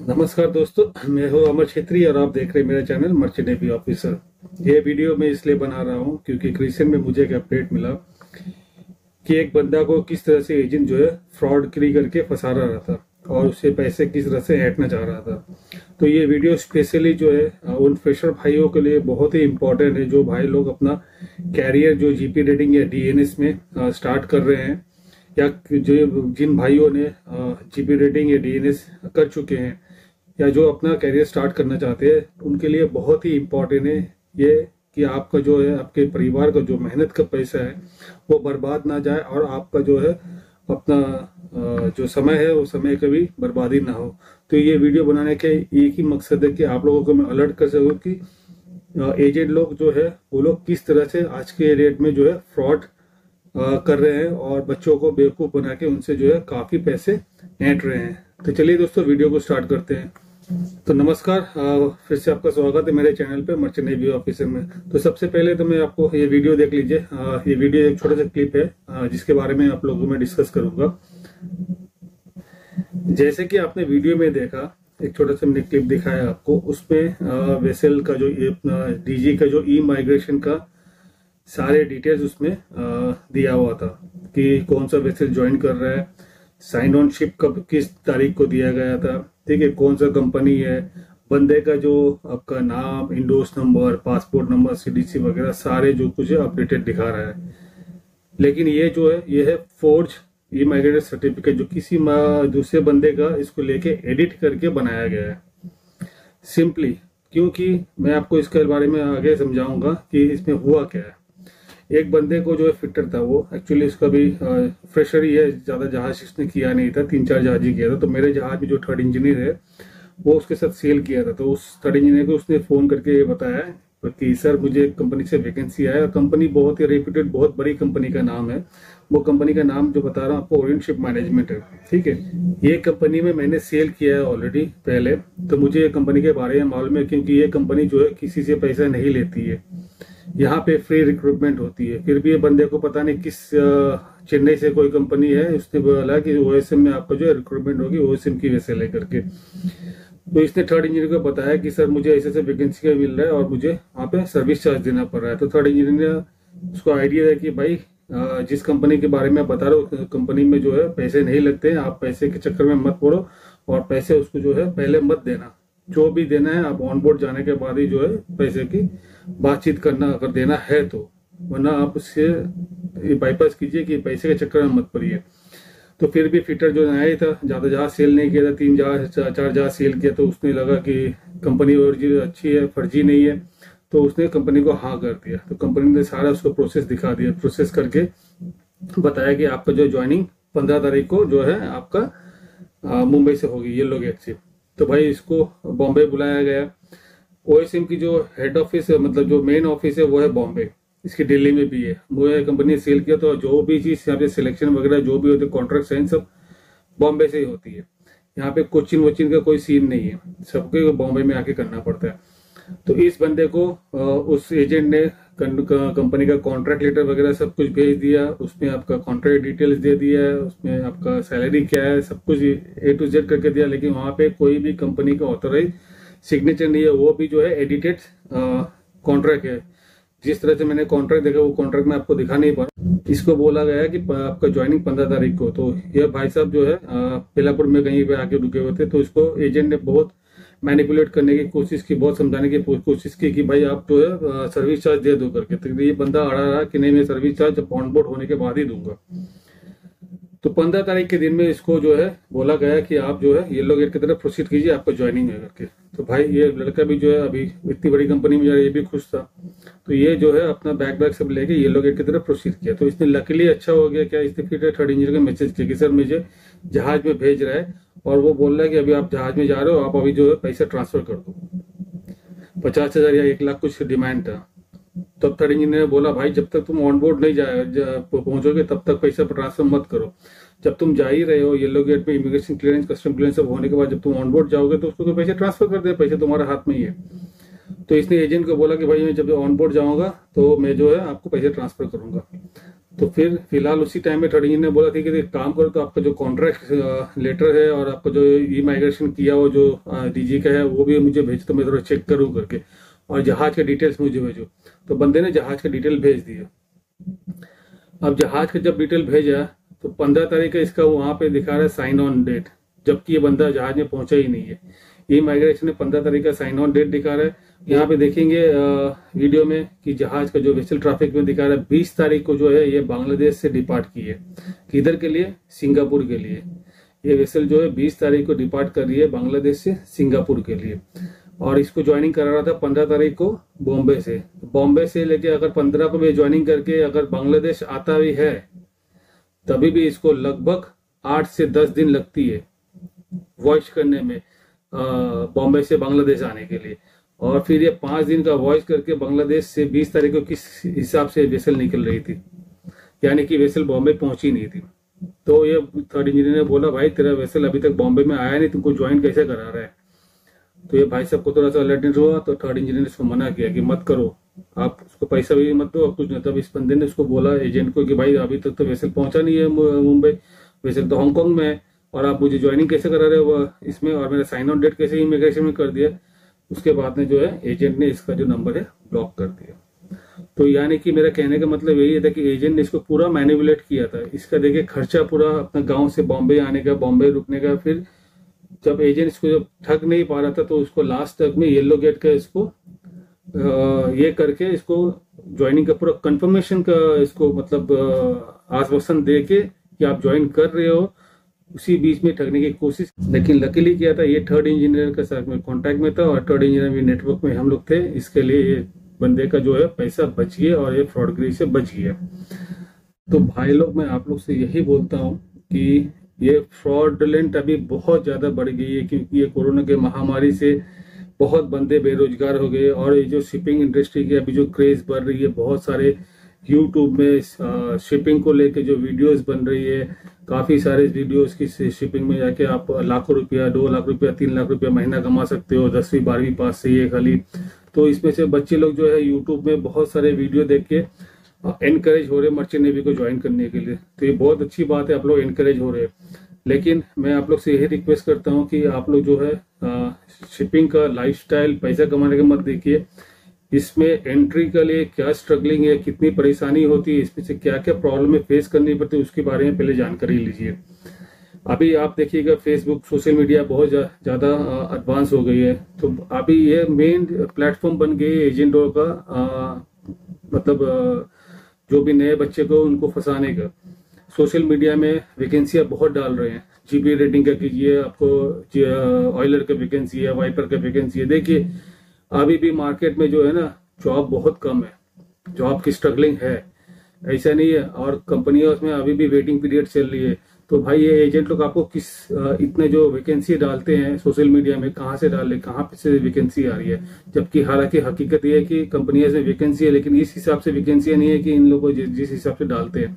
नमस्कार दोस्तों, मैं हूँ अमर छेत्री और आप देख रहे हैं मेरा चैनल मर्चेंट नेवी ऑफिसर। ये वीडियो मैं इसलिए बना रहा हूँ क्योंकि क्रिश्चियन में मुझे एक अपडेट मिला कि एक बंदा को किस तरह से एजेंट जो है फ्रॉड क्री करके फंसा रहा था और उसे पैसे किस तरह से ऐंठना चाह रहा था। तो ये वीडियो स्पेशली जो है, उन फ्रेशर भाइयों के लिए बहुत ही इम्पोर्टेंट है जो भाई लोग अपना कैरियर जो जीपी रेटिंग या डीएनएस में स्टार्ट कर रहे हैं या जो जिन भाइयों ने जीपी रेटिंग या डीएनएस कर चुके हैं या जो अपना करियर स्टार्ट करना चाहते हैं, उनके लिए बहुत ही इम्पोर्टेंट है ये कि आपका जो है, आपके परिवार का जो मेहनत का पैसा है, वो बर्बाद ना जाए और आपका जो है, अपना जो समय है, वो समय कभी बर्बादी ना हो। तो ये वीडियो बनाने के एक ही मकसद है कि आप लोगों को मैं अलर्ट कर सकूँ कि एजेंट लोग जो है, वो लोग किस तरह से आज के डेट में जो है फ्रॉड कर रहे हैं और बच्चों को बेवकूफ़ बना के उनसे जो है, काफ़ी पैसे ऐंठ रहे हैं। तो चलिए दोस्तों वीडियो को स्टार्ट करते हैं। तो नमस्कार फिर से आपका स्वागत है मेरे चैनल पे, मर्चेंट नेवी ऑफिसर में। तो सबसे पहले तो मैं आपको ये वीडियो देख लीजिए। ये वीडियो एक छोटा सा क्लिप है जिसके बारे में आप लोगों में डिस्कस करूँगा। जैसे कि आपने वीडियो में देखा, एक छोटा सा मैंने क्लिप दिखाया आपको उसमें वेसल का जो डीजी का जो ई माइग्रेशन का सारे डिटेल्स उसमें दिया हुआ था कि कौन सा वेसल ज्वाइन कर रहा है, साइन ऑन शिप कब, किस तारीख को दिया गया था ठीक है कौन सा कंपनी है? बंदे का जो आपका नाम INDOS number passport number CDC वगैरह, सारे जो कुछ अपडेटेड दिखा रहा है। लेकिन ये जो है, ये है फोर्ज ई माइग्रेटेड सर्टिफिकेट जो किसी दूसरे बंदे का इसको लेके एडिट करके बनाया गया है। सिंपली क्योंकि मैं आपको इसके बारे में आगे समझाऊँगा कि इसमें हुआ क्या है। एक बंदे को जो है फिटर था वो। एक्चुअली उसका भी फ्रेशर ही है, ज़्यादा जहाज़ उसने किया नहीं था, तीन चार जहाज़ ही किया था। तो मेरे जहाज़ में जो थर्ड इंजीनियर है, वो उसके साथ सेल किया था। तो उस थर्ड इंजीनियर को उसने फ़ोन करके ये बताया कि, सर, मुझे कंपनी से वैकेंसी आया और कंपनी बहुत ही रेप्यूटेड बहुत बड़ी कंपनी का नाम है। वो कंपनी का नाम जो बता रहा हूँ आपको ओरियनशिप मैनेजमेंट है। ठीक है? ये कंपनी में मैंने सेल किया है ऑलरेडी पहले। तो मुझे ये कंपनी के बारे में मालूम है, क्योंकि ये कंपनी जो है किसी से पैसा नहीं लेती है। यहाँ पे फ्री रिक्रूटमेंट होती है। फिर भी ये बंदे को पता नहीं किस चेन्नई से कोई कंपनी है, उसने बोला कि ओएसएम में आपका जो है रिक्रूटमेंट होगी ओएसएम की वैसे लेकर के। तो इसने थर्ड इंजीनियर को बताया कि, सर, मुझे ऐसे ऐसे वैकेंसी का मिल रहा है और मुझे वहाँ पे सर्विस चार्ज देना पड़ रहा है। तो थर्ड इंजीनियर ने उसको आइडिया है कि, भाई जिस कंपनी के बारे में बता रहे हो कंपनी में जो है पैसे नहीं लगते हैं, आप पैसे के चक्कर में मत पड़ो और पैसे उसको जो है पहले मत देना। जो भी देना है, आप ऑन बोर्ड जाने के बाद ही जो है पैसे की बातचीत करना, अगर देना है तो। वरना आप उससे बाईपास कीजिए कि पैसे के चक्कर में मत पड़िए। तो फिर भी फिटर जो नया ही था, ज़्यादा जहाज़ सेल नहीं किया था, तीन जहाज़, चार जहाज़ सेल किया तो उसने लगा कि कंपनी और अच्छी है, फर्जी नहीं है। तो उसने कंपनी को हाँ कर दिया। तो कंपनी ने सारा उसको प्रोसेस दिखा दिया। प्रोसेस करके बताया कि आपका जो ज्वाइनिंग पंद्रह तारीख को जो है आपका मुंबई से होगी येलो गेट से। तो भाई इसको बॉम्बे बुलाया गया। ओएसएम की जो हेड ऑफ़िस है मतलब जो मेन ऑफ़िस है, वो है बॉम्बे। इसकी दिल्ली में भी है। वो कंपनी ने सेल किया तो जो भी चीज़ यहाँ पे सिलेक्शन वगैरह, जो भी होते कॉन्ट्रैक्ट साइन सब बॉम्बे से ही होती है। यहाँ पे कोचिन वोचिन का कोई सीन नहीं है। सबके बॉम्बे में आके करना पड़ता है। तो इस बंदे को उस एजेंट ने कंपनी का कॉन्ट्रैक्ट लेटर वगैरह सब कुछ भेज दिया, उसमें आपका कॉन्ट्रैक्ट डिटेल्स दे दिया है उसमें आपका सैलरी क्या है, सब कुछ ए टू जेड करके दिया, लेकिन वहाँ पे कोई भी कंपनी का ऑथोराइज सिग्नेचर नहीं है, वो भी जो है एडिटेड कॉन्ट्रैक्ट है। जिस तरह से मैंने कॉन्ट्रैक्ट देखा, वो कॉन्ट्रैक्ट में आपको दिखा नहीं पा इसको बोला गया कि आपका ज्वाइनिंग पंद्रह तारीख को तो यह भाई साहब जो है पिलापुर में कहीं पे आके रुके हुए थे तो इसको एजेंट ने बहुत मैनिपुलेट करने की कोशिश की, बहुत समझाने की कोशिश की कि भाई आप जो है सर्विस चार्ज दे दो करके। तो ये बंदा अड़ा रहा कि नहीं, मैं सर्विस चार्ज अपॉन बोर्ड होने के बाद ही दूँगा। तो पंद्रह तारीख के दिन में इसको जो है बोला गया कि आप जो है येलो गेट की तरफ़ प्रोसीड कीजिए, आपका ज्वाइनिंग है करके। तो भाई, ये लड़का भी जो है अभी इतनी बड़ी कंपनी में जा रहा है, ये भी खुश था। तो ये जो है अपना बैग बैग सब लेके येलो गेट की तरफ़ प्रोसीड किया। तो इसने लकीली अच्छा हो गया, क्या इसने फिर थर्ड इंजीनियर का मैसेज किया कि, सर, मुझे जहाज़ में भेज रहा है। और वो बोल रहा है कि, अभी आप जहाज़ में जा रहे हो, आप अभी जो है पैसा ट्रांसफ़र कर दो। पचास हज़ार या एक लाख कुछ डिमांड था। तब थर्ड इंजीनियर ने बोला, भाई, जब तक तुम ऑन बोर्ड नहीं जाए पहुंचोगे, तब तक पैसा ट्रांसफ़र मत करो। जब तुम जा ही रहे हो येलो गेट में इमिग्रेशन क्लियरेंस कस्टम क्लियरेंस सब होने के बाद जब तुम ऑन बोर्ड जाओगे तो उसको तो पैसे ट्रांसफ़र कर दे, पैसे तुम्हारे हाथ में ही है। तो इसने एजेंट को बोला कि, भाई, मैं जब ऑन बोर्ड जाऊँगा तो मैं जो है, आपको पैसे ट्रांसफ़र करूँगा। तो फिर, फ़िलहाल उसी टाइम में थर्ड इंजीनियर ने बोला था कि काम करो तो आपका जो कॉन्ट्रैक्ट लेटर है और आपका जो ई माइग्रेशन किया वो जो डीजी का है, वो भी मुझे भेज तो मैं थोड़ा चेक करूँ करके। और जहाज़ के डिटेल्स मुझे भेजो। तो बंदे ने जहाज़ का डिटेल भेज दिया अब जहाज़ का जब डिटेल भेजा तो पंद्रह तारीख का इसका वहाँ पे दिखा रहा है साइन ऑन डेट जबकि ये बंदा जहाज़ में पहुँचा ही नहीं है। ये माइग्रेशन ने पंद्रह तारीख का साइन ऑन डेट दिखा रहा है। यहाँ पे देखेंगे वीडियो में कि जहाज़ का जो वेसल ट्रैफ़िक में दिखा रहा है, बीस तारीख को जो है, ये बांग्लादेश से डिपार्ट की है किधर के लिए? सिंगापुर के लिए। ये वेसल जो है, बीस तारीख को डिपार्ट कर रही है बांग्लादेश से सिंगापुर के लिए। और इसको ज्वाइनिंग करा रहा था पंद्रह तारीख को बॉम्बे से। बॉम्बे से लेके अगर पंद्रह को भी ज्वाइनिंग करके अगर बांग्लादेश आता भी है, तभी भी इसको लगभग आठ से दस दिन लगती है वॉइस करने में बॉम्बे से बांग्लादेश आने के लिए। और फिर ये पाँच दिन का वॉइस करके बांग्लादेश से बीस तारीख को किस हिसाब से वेसल निकल रही थी? यानी कि वेसल बॉम्बे पहुँची नहीं थी। तो ये थर्ड इंजीनियर ने बोला, भाई, तेरा वेसल अभी तक बॉम्बे में आया नहीं, तुमको ज्वाइन कैसे करा रहा है? तो ये भाई साहब को थोड़ा सा अलर्टेड हुआ तो थर्ड इंजीनियर ने इसको मना किया कि मत करो। आप उसको पैसा भी मत दो कुछ नहीं, तब इस बंदे ने उसको बोला एजेंट को कि भाई अभी तक तो वेसल पहुँचा नहीं है मुंबई वेसल तो हांगकॉन्ग में है, और आप मुझे ज्वाइनिंग कैसे करा रहे हो इसमें, और मेरा साइन आउट डेट कैसे इमिग्रेशन में कर दिया। उसके बाद में जो है एजेंट ने इसका जो नंबर है ब्लॉक कर दिया। तो यानी कि मेरा कहने का मतलब यही था कि एजेंट ने इसको पूरा मैनिपुलेट किया था। इसका देखिए खर्चा पूरा अपना गाँव से बॉम्बे आने का, बॉम्बे रुकने का, फिर जब एजेंट इसको जब ठग नहीं पा रहा था तो उसको लास्ट तक में येलो गेट का इसको ये करके इसको ज्वाइनिंग का पूरा कंफर्मेशन का इसको मतलब आश्वासन दे के कि आप ज्वाइन कर रहे हो उसी बीच में ठगने की कोशिश। लेकिन लकीली किया था ये थर्ड इंजीनियर के साथ में कॉन्टेक्ट में था और थर्ड इंजीनियर भी नेटवर्क में हम लोग थे इसके लिए ये बंदे का जो है पैसा बच गया और ये फ्रॉडगिरी से बच गया। तो भाई लोग मैं आप लोग से यही बोलता हूँ कि ये फ्रॉडलेंट अभी बहुत ज़्यादा बढ़ गई है क्योंकि ये कोरोना के महामारी से बहुत बंदे बेरोजगार हो गए और ये जो शिपिंग इंडस्ट्री की अभी जो क्रेज बढ़ रही है, बहुत सारे यूट्यूब में शिपिंग को लेके जो वीडियोस बन रही है, काफ़ी सारे वीडियोस की शिपिंग में जाके आप लाखों रुपया, दो लाख रुपया, तीन लाख रुपया महीना कमा सकते हो, दसवीं, बारहवीं पास से ये खाली। तो इसमें से बच्चे लोग जो है यूट्यूब में बहुत सारे वीडियो देख के एनकरेज हो रहे मर्चेंट नेवी को ज्वाइन करने के लिए। तो ये बहुत अच्छी बात है आप लोग एनकरेज हो रहे हैं। लेकिन मैं आप लोग से यही रिक्वेस्ट करता हूँ कि आप लोग जो है शिपिंग का लाइफस्टाइल पैसा कमाने का मत देखिए। इसमें एंट्री के लिए क्या स्ट्रगलिंग है कितनी परेशानी होती है इसमें से क्या क्या प्रॉब्लम है फेस करनी पड़ती है उसके बारे में पहले जानकारी लीजिए। अभी आप देखिएगा फेसबुक सोशल मीडिया बहुत ज़्यादा एडवांस हो गई है। तो अभी ये मेन प्लेटफॉर्म बन गई है एजेंटों का आ, मतलब आ, जो भी नए बच्चे को उनको फंसाने का। सोशल मीडिया में वैकेंसियाँ बहुत डाल रहे हैं। जीपी रेटिंग का कीजिए, आपको ऑयलर का वैकेंसी है वाइपर का वैकेंसी है। देखिए, अभी भी मार्केट में जो है ना जॉब बहुत कम है। जॉब की स्ट्रगलिंग है। ऐसा नहीं है। और कंपनियों में अभी भी वेटिंग पीरियड चल रही है। तो भाई ये एजेंट लोग आपको किस इतने जो वैकेंसी डालते हैं सोशल मीडिया में, कहाँ से डाल रहे कहाँ से वैकेंसी आ रही है? जबकि हालाँकि हकीकत ये है कि कंपनियों से वैकेंसी है, लेकिन इस हिसाब से वैकेंसी नहीं है कि इन लोगों को जिस हिसाब से डालते हैं।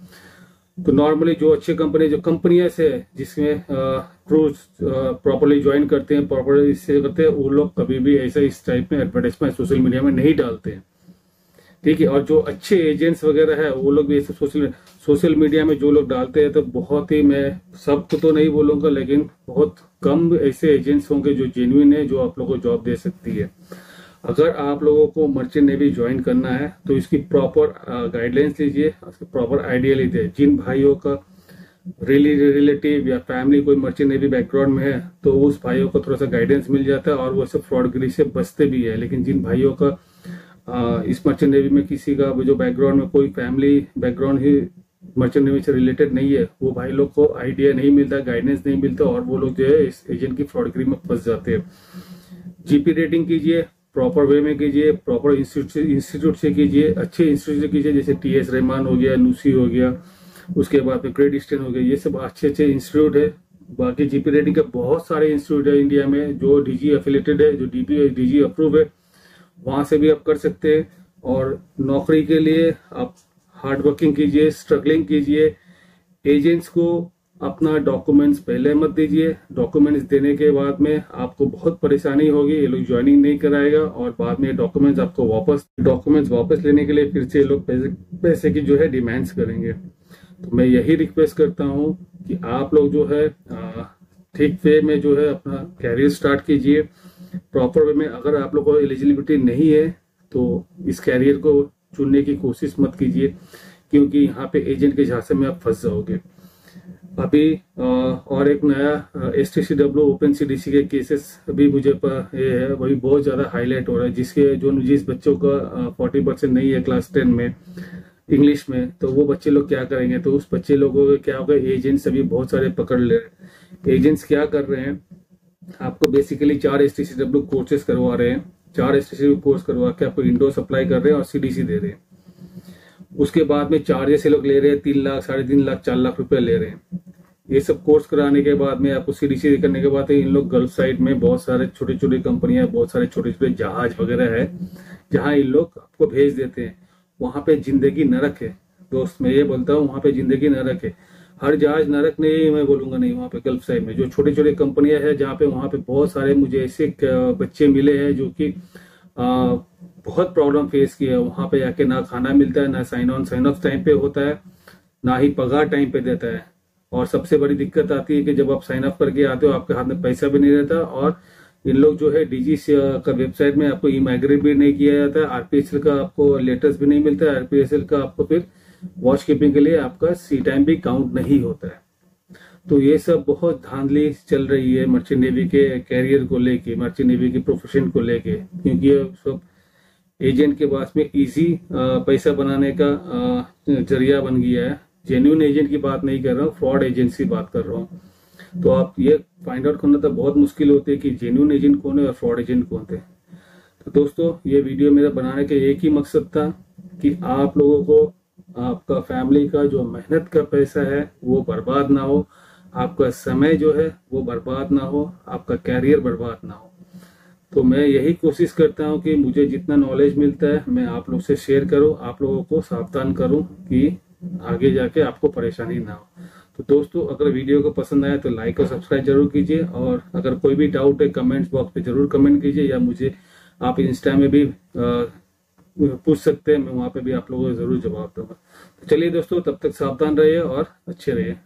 तो नॉर्मली जो अच्छी कंपनी जो कंपनियाँ से जिसमें क्रूज प्रॉपरली ज्वाइन करते हैं प्रॉपरली इससे करते हैं, वो लोग कभी भी ऐसा इस टाइप में एडवर्टाइजमेंट सोशल मीडिया में नहीं डालते हैं। ठीक है, और जो अच्छे एजेंट्स वगैरह है, वो लोग भी ऐसे सोशल सोशल मीडिया में जो लोग डालते हैं तो बहुत ही मैं सबको तो नहीं बोलूँगा, लेकिन बहुत कम ऐसे एजेंट्स होंगे जो जेन्युइन है, जो आप लोगों को जॉब दे सकती है। अगर आप लोगों को मर्चेंट नेवी ज्वाइन करना है तो इसकी प्रॉपर गाइडलाइंस लीजिए प्रॉपर आइडिया लीजिए। जिन भाइयों का रिलेटिव या फैमिली कोई मर्चेंट नेवी बैकग्राउंड में है तो उस भाइयों को थोड़ा सा गाइडेंस मिल जाता है, और वो सब फ्रॉडगिरी से बचते भी है। लेकिन जिन भाइयों का इस मर्चेंट नेवी में किसी का जो बैकग्राउंड में कोई फैमिली बैकग्राउंड ही मर्चेंट नेवी से रिलेटेड नहीं है, वो भाई लोग को आइडिया नहीं मिलता गाइडेंस नहीं मिलता और वो लोग जो है इस एजेंट की फ्रॉडगिरी में फंस जाते हैं। जीपी रेटिंग कीजिए प्रॉपर वे में कीजिए प्रॉपर इंस्टीट्यूट से कीजिए, अच्छे इंस्टीट्यूट से कीजिए, जैसे टी एस रहमान हो गया नूसी हो गया, उसके बाद में ग्रेट ईस्टर्न हो गया, ये सब अच्छे अच्छे इंस्टीट्यूट है। बाकी जीपी रेटिंग के बहुत सारे इंस्टीट्यूट है इंडिया में, जो डीजी एफिलेटेड है, जो डीपी डीजी अप्रूव है। वहाँ से भी आप कर सकते हैं। और नौकरी के लिए आप हार्ड वर्किंग कीजिए स्ट्रगलिंग कीजिए। एजेंट्स को अपना डॉक्यूमेंट्स पहले मत दीजिए। डॉक्यूमेंट्स देने के बाद में आपको बहुत परेशानी होगी, ये लोग ज्वाइनिंग नहीं कराएगा और बाद में डॉक्यूमेंट्स आपको वापस डॉक्यूमेंट्स वापस लेने के लिए फिर से ये लोग पैसे पैसे की जो है डिमांड्स करेंगे। तो मैं यही रिक्वेस्ट करता हूँ कि आप लोग जो है ठीक वे में जो है अपना कैरियर स्टार्ट कीजिए। प्रॉपर वे में अगर आप लोग को एलिजिबिलिटी नहीं है तो इस कैरियर को चुनने की कोशिश मत कीजिए, क्योंकि यहाँ पे एजेंट के झांसे में आप फंस जाओगे। अभी और एक नया S T C W open C D C के केसेस अभी मुझे ये है, वही बहुत ज़्यादा हाईलाइट हो रहा है, जिसके जो जिस बच्चों का फोर्टी परसेंट नहीं है क्लास टेन में इंग्लिश में तो वो बच्चे लोग क्या करेंगे? तो उस बच्चे लोगों को क्या होगा? एजेंट्स अभी बहुत सारे पकड़ ले रहे एजेंट्स क्या कर रहे हैं? आपको बेसिकली चार एस टी कोर्सेस करवा रहे हैं। चार एस टी कोर्स करवा के आपको इंडो सप्लाई कर रहे हैं और सीडीसी दे रहे हैं। उसके बाद में चार्जेस लोग ले रहे हैं, तीन लाख, साढ़े तीन लाख, चार लाख रुपए ले रहे हैं। ये सब कोर्स कराने के बाद में आपको सीडीसी करने के बाद इन लोग गल्फ साइड में बहुत सारे छोटे छोटे कंपनियाँ बहुत सारे छोटे छोटे जहाज़ वगैरह है, जहाँ इन लोग आपको भेज देते हैं। वहाँ पे ज़िंदगी नरक है। दोस्त, मैं ये बोलता हूँ, वहाँ पे ज़िंदगी नरक है। हर जहाज़ नरक नहीं मैं बोलूँगा नहीं, वहाँ पे गल्फ साइड में, जो छोटे छोटे कंपनियाँ है जहाँ पे वहाँ पे बहुत सारे मुझे ऐसे बच्चे मिले हैं जो कि बहुत प्रॉब्लम फेस किया है। वहाँ पे आके ना खाना मिलता है, ना sign on sign off time पे होता है, ना ही पगार टाइम पे देता है। और सबसे बड़ी दिक्कत आती है कि जब आप साइन अप करके आते हो, आपके हाथ में पैसा भी नहीं रहता और इन लोग जो है डीजी का वेबसाइट में आपको ई माइग्रेट भी नहीं किया जाता है आरपीएसएल का आपको लेटर्स भी नहीं मिलता है आरपीएसएल का आपको फिर वॉच कीपिंग के लिए आपका सी टाइम भी काउंट नहीं होता है। तो ये सब बहुत धांधली चल रही है मर्चेंट नेवी के कैरियर को लेके मर्चेंट नेवी के प्रोफेशन को लेके, क्योंकि सब एजेंट के पास में इजी पैसा बनाने का ज़रिया बन गया है। जेन्यून एजेंट की बात नहीं कर रहा हूँ फ्रॉड एजेंट की बात कर रहा हूँ। तो आप ये फाइंड आउट करना तो बहुत मुश्किल होती है कि जेन्यून एजेंट कौन है और फ्रॉड एजेंट कौन थे। तो दोस्तों, ये वीडियो मेरा बनाने का एक ही मकसद था कि आप लोगों को आपका फैमिली का जो मेहनत का पैसा है, वो बर्बाद ना हो। आपका समय जो है, वो बर्बाद ना हो। आपका कैरियर बर्बाद ना हो। तो मैं यही कोशिश करता हूँ कि मुझे जितना नॉलेज मिलता है, मैं आप लोग से शेयर करूँ, आप लोगों को सावधान करूँ कि आगे जाके आपको परेशानी ना हो। तो दोस्तों, अगर वीडियो को पसंद आया तो लाइक और सब्सक्राइब ज़रूर कीजिए और अगर कोई भी डाउट है कमेंट्स बॉक्स पे ज़रूर कमेंट कीजिए या मुझे आप इंस्टा में भी पूछ सकते हैं, मैं वहाँ पे भी आप लोगों को ज़रूर जवाब दूँगा। तो चलिए दोस्तों, तब तक सावधान रहिए और अच्छे रहिए।